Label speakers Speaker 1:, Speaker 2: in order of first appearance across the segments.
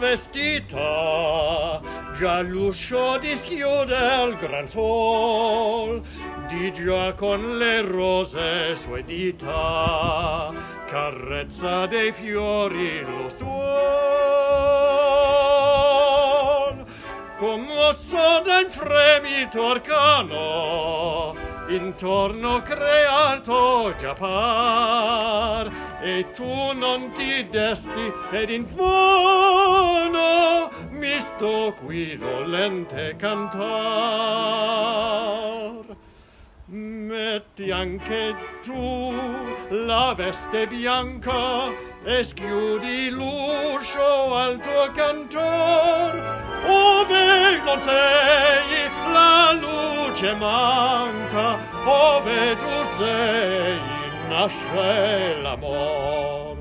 Speaker 1: vestita già l'uscio dischiude il gran sol di già con le rose sue dita carezza dei fiori lo stuol. Commosso da un fremito arcano intorno creato già par e tu non ti desti ed in fono mi sto qui dolente cantar. Metti anche tu la veste bianca e schiudi l'uscio al tuo cantor ove non sei luce manca ove tu sei nasce l'amor.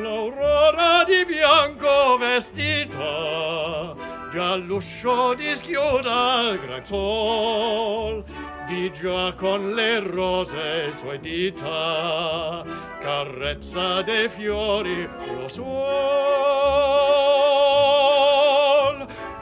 Speaker 1: L'aurora di bianco vestita già l'uscio dischiuda il gran sol. Di già con le rose sue dita carezza dei fiori lo suol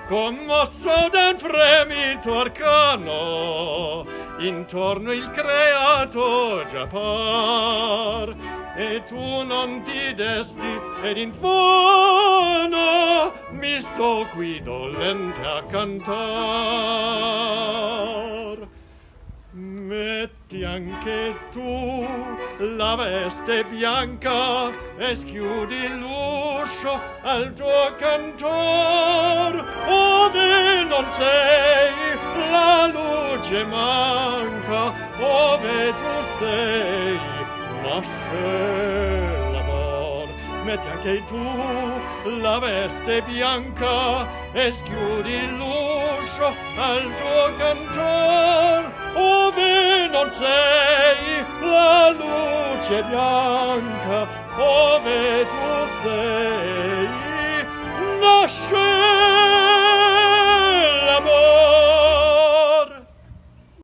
Speaker 1: commosso da un fremito arcano intorno il creato già par e tu non ti desti ed in fono mi sto qui dolente a cantar. Metti anche tu la veste bianca e schiudi l'uscio al tuo cantor ove non sei la luce manca ove tu sei nasce l'amor. Metti anche tu la veste bianca e schiudi l'uscio al tuo cantor ove non sei la luce bianca ove tu sei bless.